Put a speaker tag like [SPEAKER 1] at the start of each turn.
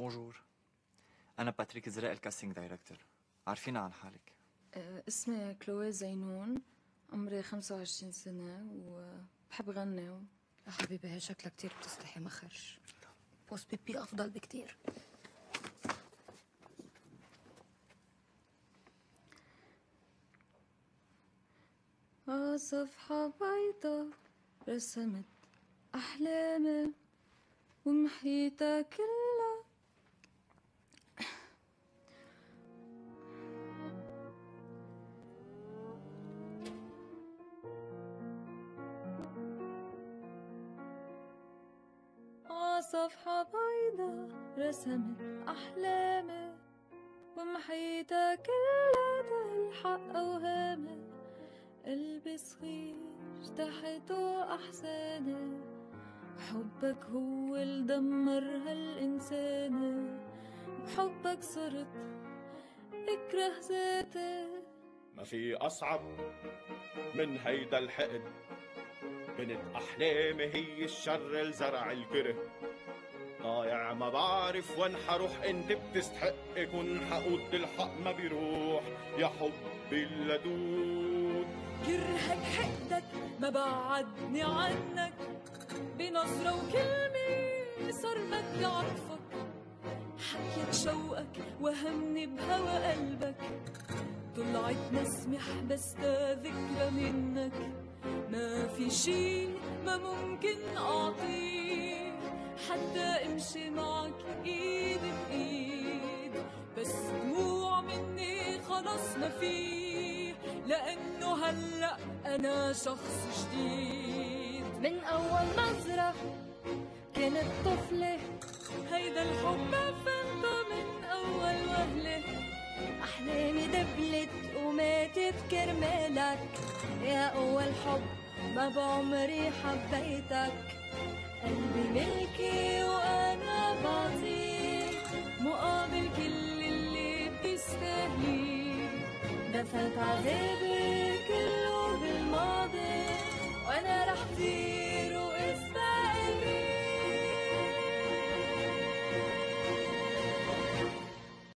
[SPEAKER 1] Bonjour أنا باتريك زرق ال casting director عارفين عن حالك
[SPEAKER 2] أه اسمي كلوي زينون عمري 25 سنة وبحب غني و...
[SPEAKER 3] يا حبيبي هي شكلها كتير بتستحي مخرج بوس بيبي أفضل بكتير.
[SPEAKER 2] ع صفحة بيضة رسمت أحلامي ومحيتها كلها صفحة بيضة رسمت أحلامي ومحيتها كلها الحق أوهامي قلبي صغير تحته أحزاني حبك هو اللي دمر هالإنسانة بحبك صرت اكره ذاتي.
[SPEAKER 4] ما في أصعب من هيدا الحقد. بنت أحلامي هي الشر الزرع الكره. ضايع ما بعرف وين حروح. انت بتستحق كن حقود الحق ما بيروح. يا حبي اللدود.
[SPEAKER 2] كرهك حقدك ما بعدني عنك. بنظرة وكلمة صار بدي عطفك حكيت شوقك وهمني بهوى قلبك. طلعت مسمح بس ذكرى منك. ما في شي ما ممكن أعطيه. حتى امشي معك ايد بايد بس دموع مني خلص ما فيه لأنه هلأ أنا شخص جديد.
[SPEAKER 5] من أول نظرة كنت طفلة
[SPEAKER 2] هيدا الحب ما فهمته من أول وهلة.
[SPEAKER 5] أحلامي دبلت وماتت كرمالك يا أول حب ما بعمري حبيتك. قلبي ملكي وأنا بعطيه
[SPEAKER 2] مقابل كل اللي بتستاهليه.
[SPEAKER 5] دفعت عذابي كله بالماضي.